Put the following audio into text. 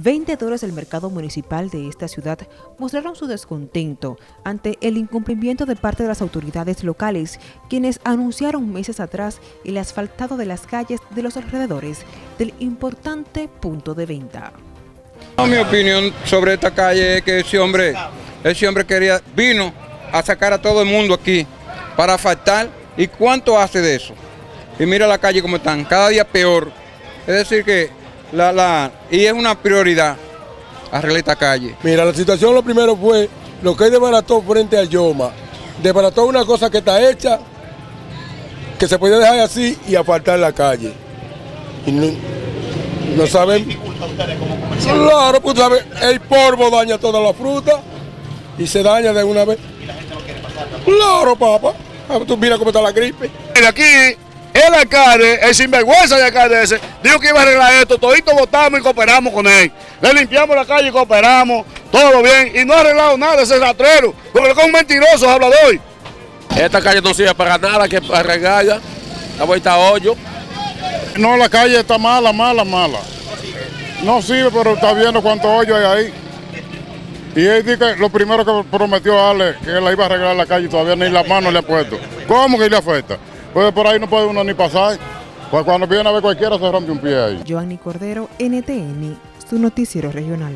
Vendedores del mercado municipal de esta ciudad mostraron su descontento ante el incumplimiento de parte de las autoridades locales, quienes anunciaron meses atrás el asfaltado de las calles de los alrededores del importante punto de venta. Mi opinión sobre esta calle es que ese hombre, ese hombre quería, vino a sacar a todo el mundo aquí para asfaltar. ¿Y cuánto hace de eso? Y mira la calle como están, cada día peor. Es decir que la, la, y es una prioridad arreglar esta calle. Mira, la situación lo primero fue lo que hay Baratón frente a Yoma. Baratón es una cosa que está hecha, que se podía dejar así y apartar la calle. Y no, no saben. Claro, pues sabes, el polvo daña toda la fruta y se daña de una vez. Claro, papá. Ah, tú mira cómo está la gripe. Aquí el alcalde, el sinvergüenza de alcalde ese, dijo que iba a arreglar esto, todito votamos y cooperamos con él. Le limpiamos la calle y cooperamos, todo bien, y no ha arreglado nada ese rastrero, porque es un mentiroso hablador. Esta calle no sirve para nada, que arreglarla, la vuelta a hoyo. No, la calle está mala, mala, mala. No sirve, pero está viendo cuánto hoyo hay ahí. Y él dice que lo primero que prometió a Ale, que él la iba a arreglar la calle, todavía ni la mano le ha puesto. ¿Cómo que le afecta? Pues por ahí no puede uno ni pasar. Pues cuando viene a ver cualquiera se rompe un pie ahí. Joanny Cordero, NTN, su noticiero regional.